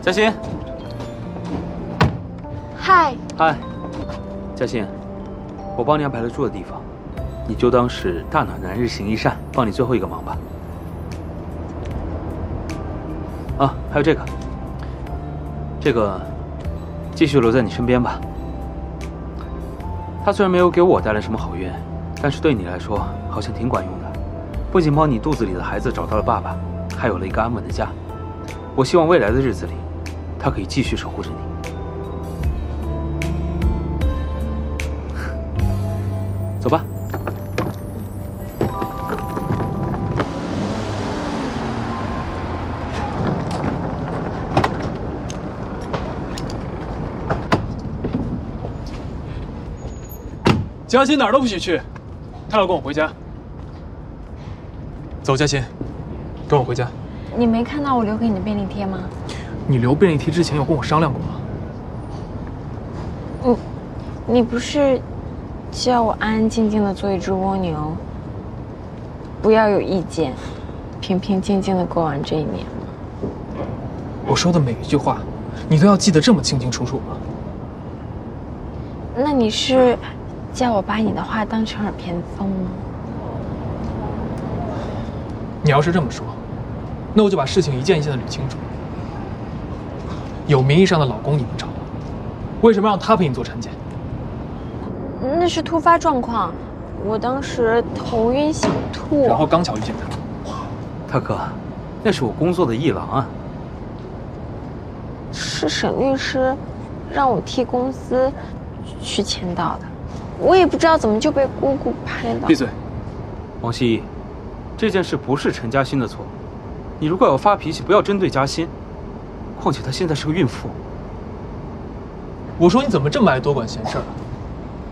嘉欣，嗨，嗨，嘉欣，我帮你安排了住的地方，你就当是大暖男日行一善，帮你最后一个忙吧。啊，还有这个，这个继续留在你身边吧。他虽然没有给我带来什么好运，但是对你来说好像挺管用的，不仅帮你肚子里的孩子找到了爸爸，还有了一个安稳的家。我希望未来的日子里，他可以继续守护着你。走吧。嘉欣哪儿都不许去，她要跟我回家。走，嘉欣，跟我回家。你没看到我留给你的便利贴吗？你留便利贴之前有跟我商量过吗？你你不是叫我安安静静的做一只蜗牛，不要有意见，平平静静的过完这一年吗？我说的每一句话，你都要记得这么清清楚楚吗？那你是叫我把你的话当成耳边风吗？你要是这么说，那我就把事情一件一件的捋清楚。有名义上的老公你能找，为什么让他陪你做产检？那是突发状况，我当时头晕想吐。然后刚巧遇见他。大哥，那是我工作的一郎啊。是沈律师让我替公司去签到的，我也不知道怎么就被姑姑拍到。闭嘴！王希怡，这件事不是陈嘉欣的错，你如果要发脾气，不要针对嘉欣。况且她现在是个孕妇。我说你怎么这么爱多管闲事儿啊？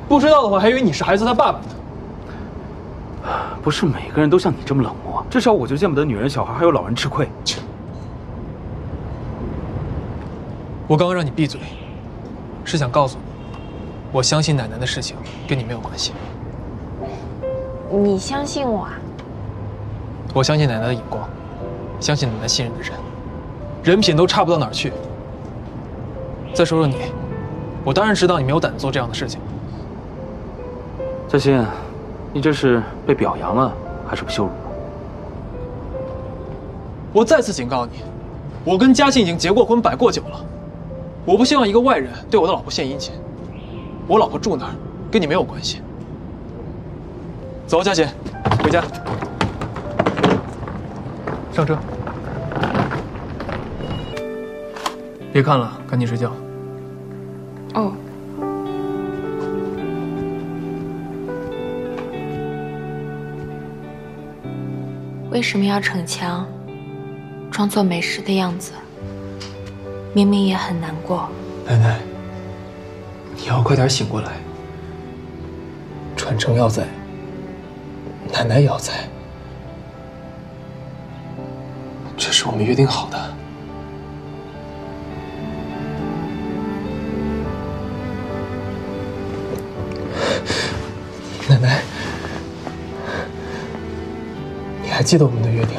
不知道的话，还以为你是孩子他爸爸呢。不是每个人都像你这么冷漠，至少我就见不得女人、小孩还有老人吃亏。我刚刚让你闭嘴，是想告诉你，我相信奶奶的事情跟你没有关系。你相信我啊？我相信奶奶的眼光，相信奶奶信任的人，人品都差不到哪儿去。再说说你，我当然知道你没有胆子做这样的事情。嘉欣，你这是被表扬了，还是被羞辱了？我再次警告你，我跟嘉欣已经结过婚、摆过酒了，我不希望一个外人对我的老婆献殷勤。我老婆住哪儿，跟你没有关系。走，嘉欣，回家。上车。别看了，赶紧睡觉。哦。为什么要逞强，装作没事的样子？明明也很难过。奶奶，你要快点醒过来。传承要在，奶奶也要在，这是我们约定好的。奶奶，你还记得我们的约定？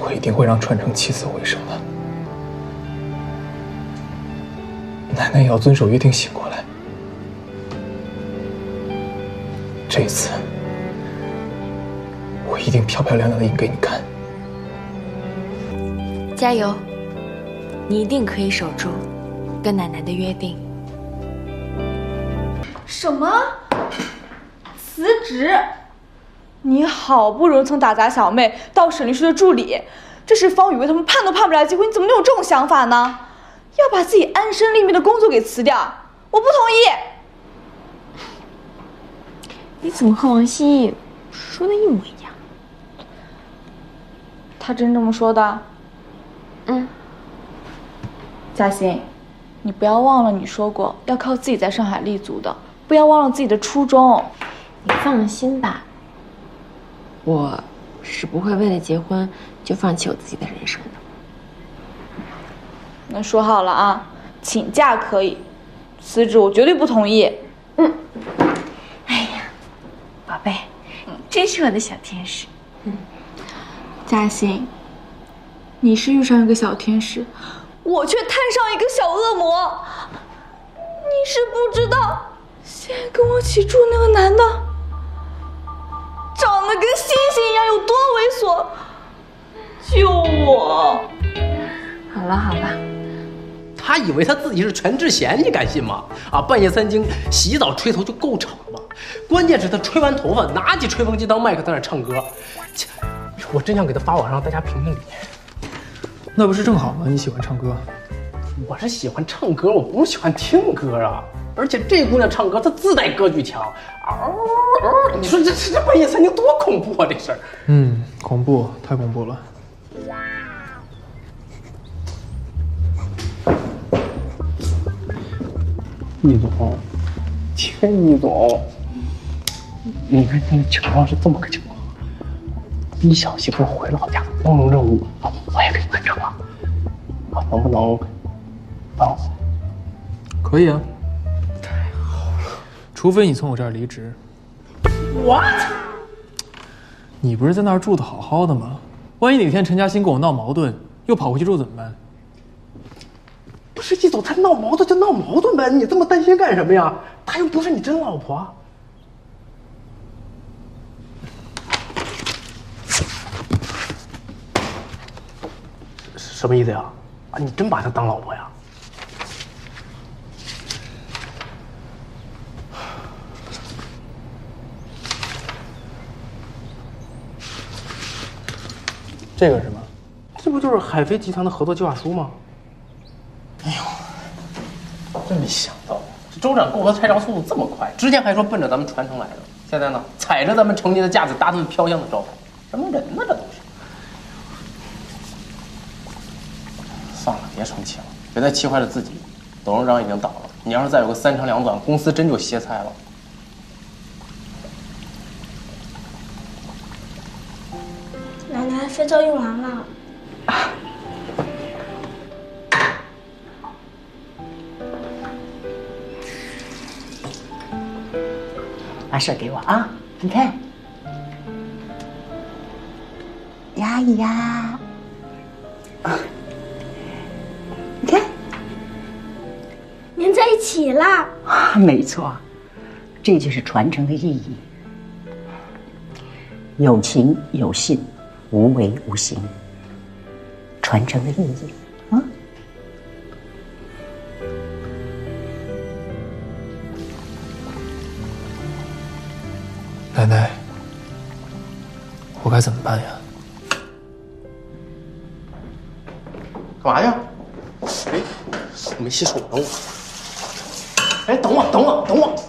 我一定会让传承起死回生的。奶奶也要遵守约定，醒过来。这一次，我一定漂漂亮亮的赢给你看。加油！你一定可以守住跟奶奶的约定。什么？辞职？你好不容易从打杂小妹到沈律师的助理，这是方宇薇他们盼都盼不来的机会，你怎么能有这种想法呢？要把自己安身立命的工作给辞掉？我不同意！你怎么和王希逸说的一模一样？他真这么说的？嗯。嘉欣，你不要忘了你说过要靠自己在上海立足的，不要忘了自己的初衷。你放心吧，我是不会为了结婚就放弃我自己的人生的。那说好了啊，请假可以，辞职我绝对不同意。嗯。哎呀，宝贝，你真是我的小天使。嗯嘉欣，你是遇上一个小天使，我却摊上一个小恶魔。你是不知道，现在跟我一起住那个男的，长得跟猩猩一样，有多猥琐。救我！好了好了，他以为他自己是全智贤，你敢信吗？啊，半夜三更洗澡吹头就够吵了，关键是他吹完头发，拿起吹风机当麦克在那唱歌，切，我真想给他发网上大家评评理。那不是正好吗？你喜欢唱歌，我是喜欢唱歌，我不是喜欢听歌啊。而且这姑娘唱歌，她自带歌剧腔，嗷嗷，你说这这这半夜三更多恐怖啊！这事儿，嗯，恐怖，太恐怖了。易总，天易总，你看现在情况是这么个情况，你小媳妇回老家，光荣任务啊，我也给完成了，我能不能帮我？可以啊。除非你从我这儿离职。What？你不是在那儿住的好好的吗？万一哪天陈嘉欣跟我闹矛盾，又跑回去住怎么办？不是易总，他闹矛盾就闹矛盾呗，你这么担心干什么呀？她又不是你真老婆。什么意思呀？啊，你真把她当老婆呀？这个是什么？这不就是海飞集团的合作计划书吗？哎呦真没想到，这周长购合拆账速度这么快，之前还说奔着咱们传承来的，现在呢，踩着咱们成年的架子搭他们飘香的招牌，什么人呢？这都是。算了，别生气了，别再气坏了自己。董事长已经倒了，你要是再有个三长两短，公司真就歇菜了。肥皂用完了。把手给我啊！你看，压一压，啊，你看，粘在一起了！啊没错，这就是传承的意义。有情有信，无为无形，传承的意义啊！奶奶，我该怎么办呀？干嘛去？哎，我没洗手，等我。哎，等我，等我，等我。